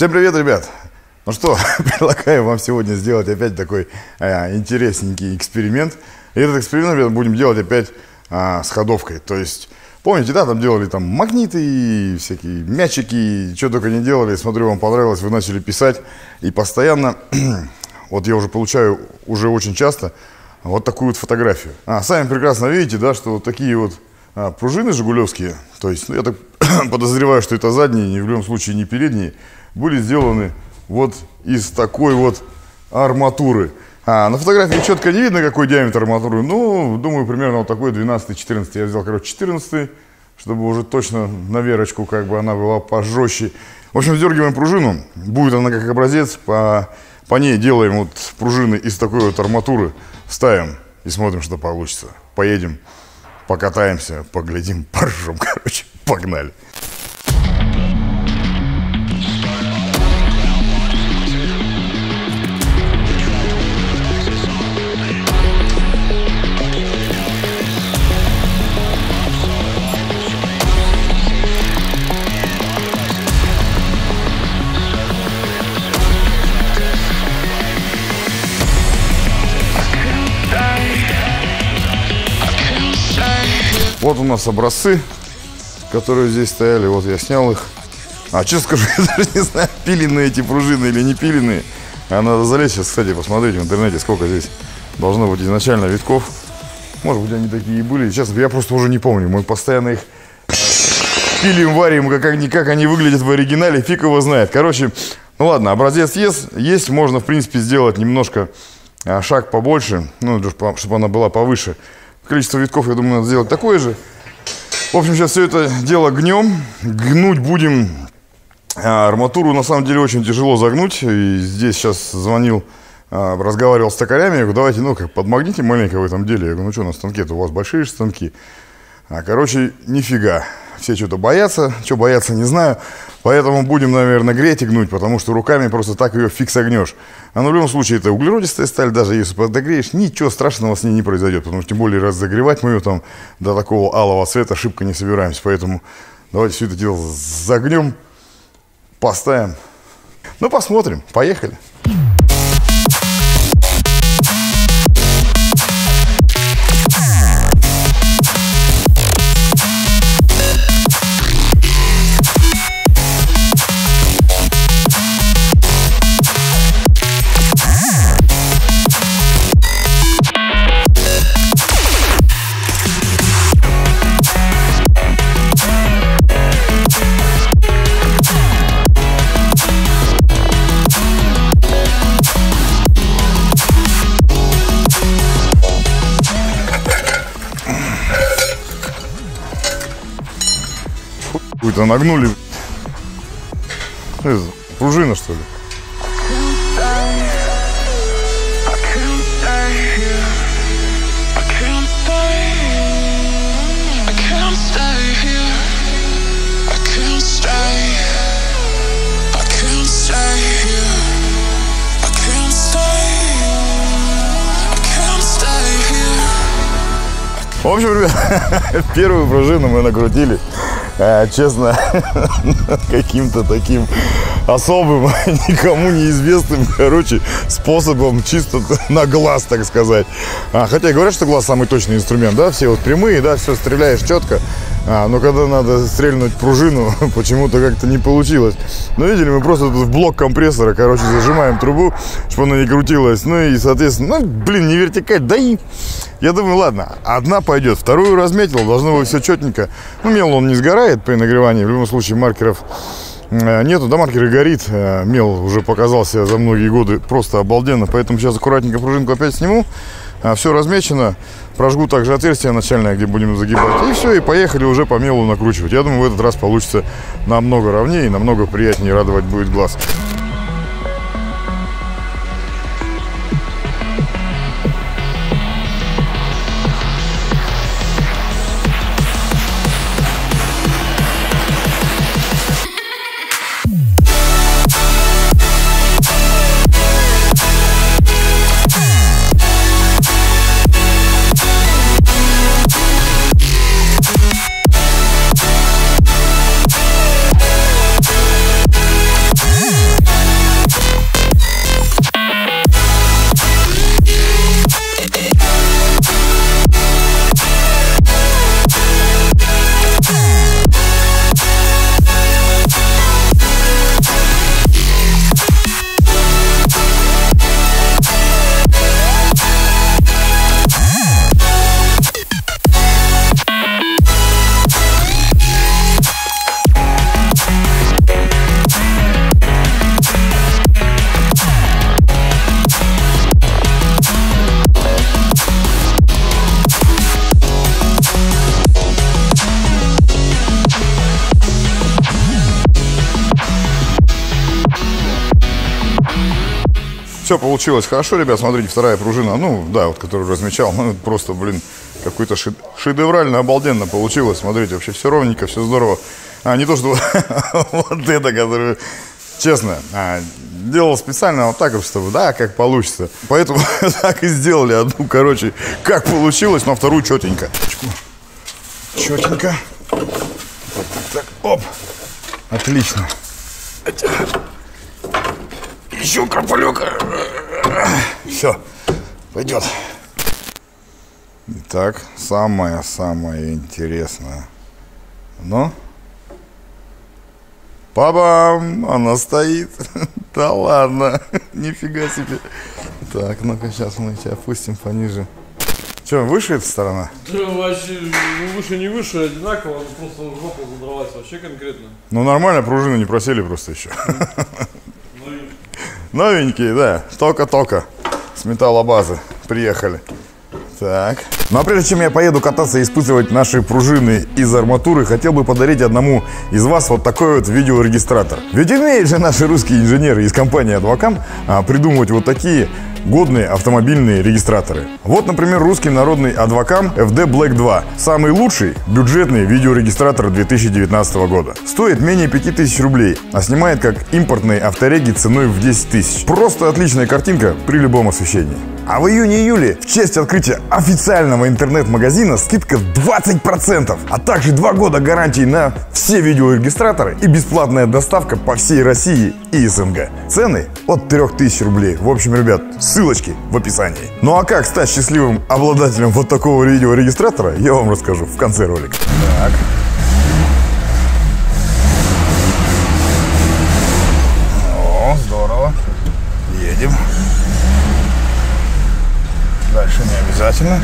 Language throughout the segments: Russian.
Всем привет, ребят! Ну что, предлагаю вам сегодня сделать опять такой а, интересненький эксперимент. И этот эксперимент, ребят, будем делать опять а, с ходовкой. То есть, помните, да, там делали там магниты, всякие мячики, что только не делали. Смотрю, вам понравилось, вы начали писать. И постоянно, вот я уже получаю уже очень часто вот такую вот фотографию. А, сами прекрасно видите, да, что вот такие вот а, пружины жигулевские, то есть, ну, я так подозреваю, что это задние, ни в любом случае не передние, были сделаны вот из такой вот арматуры. А, на фотографии четко не видно, какой диаметр арматуры. Ну, думаю, примерно вот такой 12-14. Я взял, короче, 14 чтобы уже точно на верочку, как бы она была пожестче. В общем, сдергиваем пружину. Будет она как образец. По, по ней делаем вот пружины из такой вот арматуры. Ставим и смотрим, что получится. Поедем, покатаемся, поглядим, поржем. Короче, погнали. Вот у нас образцы, которые здесь стояли. Вот я снял их. А, честно скажу, я даже не знаю, пиленные эти пружины или не пиленные. А надо залезть сейчас, кстати, посмотреть в интернете, сколько здесь должно быть изначально витков. Может быть, они такие и были. Честно, я просто уже не помню. Мы постоянно их пилим, варим, как никак они выглядят в оригинале, фиг его знает. Короче, ну ладно, образец есть, есть, можно, в принципе, сделать немножко а, шаг побольше, ну, чтобы она была повыше количество витков, я думаю, надо сделать такое же. В общем, сейчас все это дело гнем. Гнуть будем а, арматуру, на самом деле, очень тяжело загнуть. И здесь сейчас звонил, а, разговаривал с токарями. Я говорю, давайте, ну, как подмагните маленько в этом деле. Я говорю, ну что, на станке-то у вас большие станки. А, короче, нифига. Все что-то боятся, что боятся, не знаю. Поэтому будем, наверное, греть и гнуть, потому что руками просто так ее фиг согнешь. А ну, в любом случае, это углеродистая сталь, даже если подогреешь, ничего страшного с ней не произойдет, потому что тем более разогревать мы ее там до такого алого цвета шибко не собираемся. Поэтому давайте все это дело загнем, поставим. Ну, посмотрим. Поехали. Какую-то нагнули. Это, пружина, что ли? В общем, ребят, первую пружину мы накрутили честно, каким-то таким особым, никому неизвестным, короче, способом, чисто на глаз, так сказать. А, хотя говорят, что глаз самый точный инструмент, да, все вот прямые, да, все стреляешь четко. А, но когда надо стрельнуть пружину, почему-то как-то не получилось. Ну, видели, мы просто тут в блок компрессора, короче, зажимаем трубу, чтобы она не крутилась. Ну и, соответственно, ну, блин, не вертикаль, да и... Я думаю, ладно, одна пойдет, вторую разметил, должно быть все четненько. Ну, мел он не сгорает при нагревании, в любом случае маркеров нету, да, маркер горит. Э, мел уже показался за многие годы просто обалденно, поэтому сейчас аккуратненько пружинку опять сниму. А, все размечено. Прожгу также отверстие начальное, где будем загибать. И все, и поехали уже по мелу накручивать. Я думаю, в этот раз получится намного ровнее и намного приятнее радовать будет глаз. Все получилось хорошо, ребят. Смотрите, вторая пружина. Ну, да, вот, которую размечал. Ну, просто, блин, какой-то шед... шедеврально, обалденно получилось. Смотрите, вообще все ровненько, все здорово. А не то, что вот это, которое, честно, а, делал специально вот так, чтобы, да, как получится. Поэтому так и сделали одну, короче, как получилось, но вторую четенько. Четенько. Так, так, оп. Отлично. Еще капелек. Все, пойдет. Итак, самое-самое интересное. Ну? Папам! Она стоит. да ладно. Нифига себе. Так, ну-ка, сейчас мы тебя опустим пониже. Что, выше эта сторона? Да вообще, ну, выше не выше, одинаково, просто жопа задралась вообще конкретно. Ну нормально, пружины не просели просто еще. Новенькие, да, только-только с металлобазы приехали. Так. Ну а прежде чем я поеду кататься и испытывать наши пружины из арматуры, хотел бы подарить одному из вас вот такой вот видеорегистратор. Ведь умеют же наши русские инженеры из компании Адвокам а, придумывать вот такие годные автомобильные регистраторы. Вот, например, русский народный Адвокам FD Black 2. Самый лучший бюджетный видеорегистратор 2019 года. Стоит менее 5000 рублей, а снимает как импортные автореги ценой в 10 тысяч. Просто отличная картинка при любом освещении. А в июне-июле в честь открытия официального интернет-магазина скидка 20%, а также 2 года гарантии на все видеорегистраторы и бесплатная доставка по всей России и СНГ. Цены от 3000 рублей. В общем, ребят, ссылочки в описании. Ну а как стать счастливым обладателем вот такого видеорегистратора, я вам расскажу в конце ролика. Так. О, здорово. Едем. Дальше не обязательно.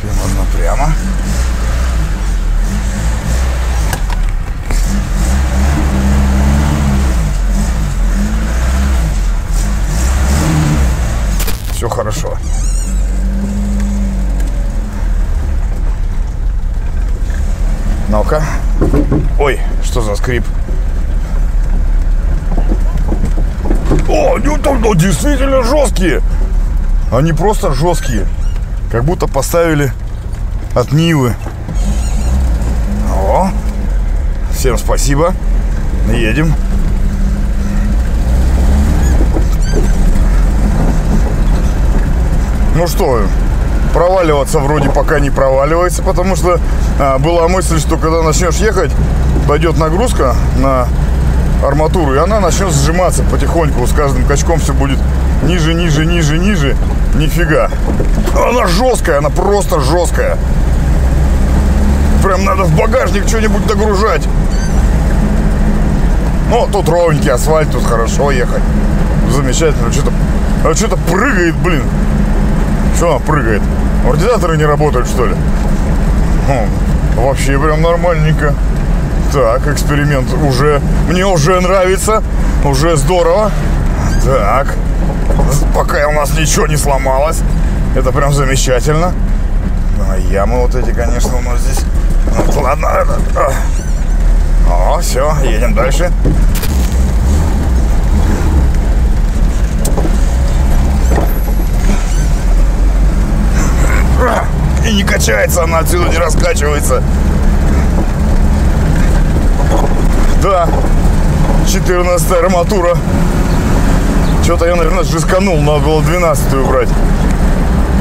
Прямо можно прямо. Все хорошо. Ну-ка. Ой, что за скрип? О, ну, там, ну, действительно жесткие. Они просто жесткие. Как будто поставили от Нивы. О, всем спасибо. Едем. Ну что, проваливаться вроде пока не проваливается, потому что а, была мысль, что когда начнешь ехать, пойдет нагрузка на арматуру, и она начнет сжиматься потихоньку. С каждым качком все будет ниже, ниже, ниже, ниже. Нифига. Она жесткая, она просто жесткая. Прям надо в багажник что-нибудь догружать. Ну, тут ровненький асфальт, тут хорошо ехать. Замечательно. Что-то а что-то прыгает, блин. Что она прыгает? Амортизаторы не работают, что ли? Хм, вообще прям нормальненько. Так, эксперимент уже... Мне уже нравится. Уже здорово. Так. Пока у нас ничего не сломалось. Это прям замечательно. А ямы вот эти, конечно, у нас здесь. Вот, ладно. это, а. О, все, едем дальше. И не качается она отсюда, не раскачивается. Да, 14 арматура. Что-то я, наверное, жесканул, надо было 12 брать.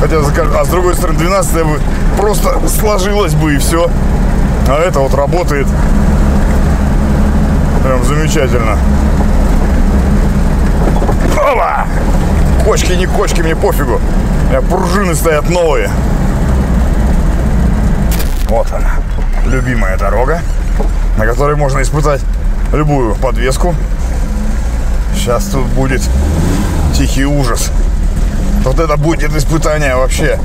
Хотя, а с другой стороны, 12 бы просто сложилось бы и все. А это вот работает. Прям замечательно. Опа! Кочки, не кочки, мне пофигу. У меня пружины стоят новые. Вот она, любимая дорога, на которой можно испытать любую подвеску. Сейчас тут будет тихий ужас. Вот это будет испытание вообще.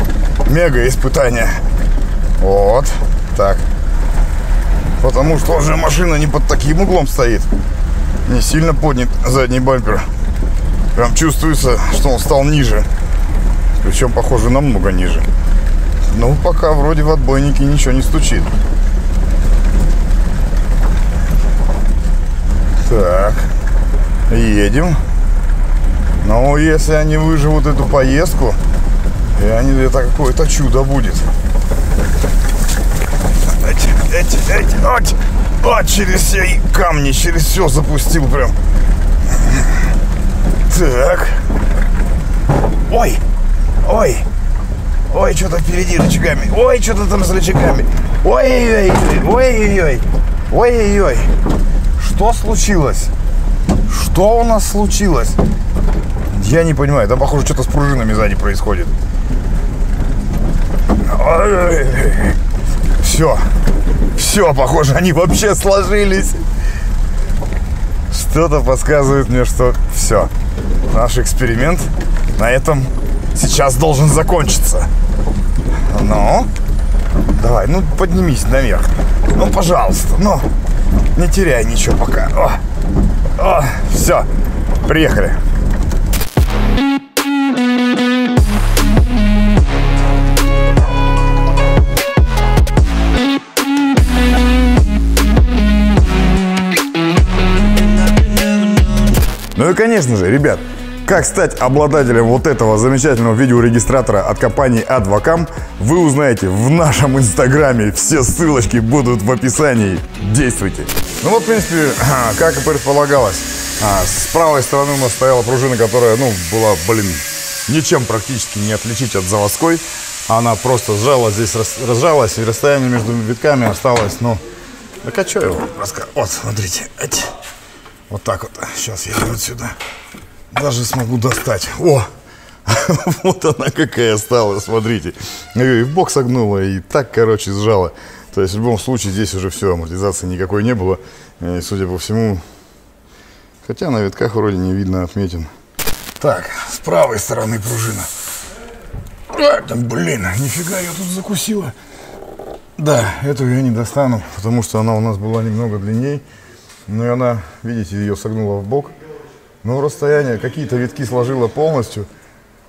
Мега испытание. Вот. Так. Потому что уже машина не под таким углом стоит. Не сильно поднят задний бампер. Прям чувствуется, что он стал ниже. Причем, похоже, намного ниже. Ну, пока вроде в отбойнике ничего не стучит. Так. Едем. Но если они выживут эту поездку, и они, это какое-то чудо будет. Эти, эти, эти, ать, а, через все камни, через все запустил прям. Так. Ой, ой, ой, что-то впереди рычагами. Ой, что-то там с рычагами. Ой-ой-ой, ой-ой-ой, ой-ой-ой. Что случилось? Что у нас случилось? Я не понимаю, там, похоже, что-то с пружинами сзади происходит. Все. Все, похоже, они вообще сложились. Что-то подсказывает мне, что все. Наш эксперимент на этом сейчас должен закончиться. Ну, давай, ну поднимись наверх. Ну, пожалуйста, ну, не теряй ничего пока. О, о, все, приехали. Ну и конечно же, ребят, как стать обладателем вот этого замечательного видеорегистратора от компании Advocam, вы узнаете в нашем инстаграме. Все ссылочки будут в описании. Действуйте. Ну вот, в принципе, как и предполагалось, а, с правой стороны у нас стояла пружина, которая, ну, была, блин, ничем практически не отличить от заводской. Она просто сжалась, здесь разжалась, и расстояние между витками осталось, ну, так а что его? Вот, смотрите. Вот так вот. Сейчас я вот сюда. Даже смогу достать. О! Вот она какая стала, смотрите. Ее и в бок согнула, и так, короче, сжала. То есть в любом случае здесь уже все, амортизации никакой не было. И, судя по всему, хотя на витках вроде не видно отметин. Так, с правой стороны пружина. А, да, блин, нифига ее тут закусила. Да, эту я не достану, потому что она у нас была немного длиннее. Ну и она, видите, ее согнула в бок. Но расстояние, какие-то витки сложила полностью,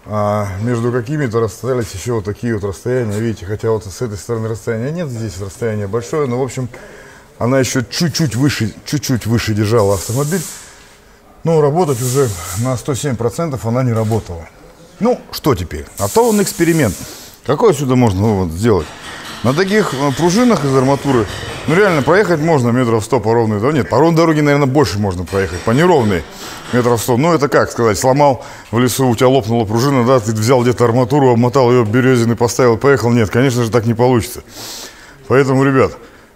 а между какими-то расстоялись еще вот такие вот расстояния, видите, хотя вот с этой стороны расстояния нет, здесь расстояние большое, но в общем она еще чуть-чуть выше, чуть-чуть выше держала автомобиль. Но работать уже на 107% она не работала. Ну, что теперь? А то он эксперимент. Какой сюда можно вывод сделать? На таких э, пружинах из арматуры, ну реально проехать можно метров 100 по ровной дороге. Нет, по ровной дороге, наверное, больше можно проехать. По неровной метров 100. Ну это как сказать, сломал в лесу, у тебя лопнула пружина, да, ты взял где-то арматуру, обмотал ее березины, поставил, поехал. Нет, конечно же, так не получится. Поэтому, ребят,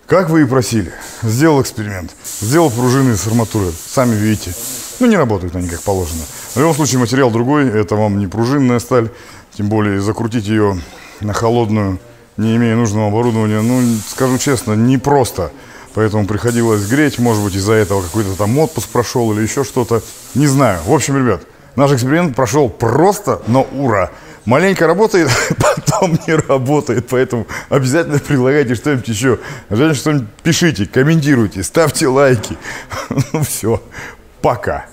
как вы и просили, сделал эксперимент. Сделал пружины из арматуры, сами видите. Ну, не работают они как положено. В любом случае, материал другой, это вам не пружинная сталь, тем более закрутить ее на холодную не имея нужного оборудования, ну, скажу честно, непросто. Поэтому приходилось греть, может быть, из-за этого какой-то там отпуск прошел или еще что-то. Не знаю. В общем, ребят, наш эксперимент прошел просто, но ура. Маленько работает, потом не работает, поэтому обязательно предлагайте что-нибудь еще. Обязательно что-нибудь пишите, комментируйте, ставьте лайки. Ну все, пока.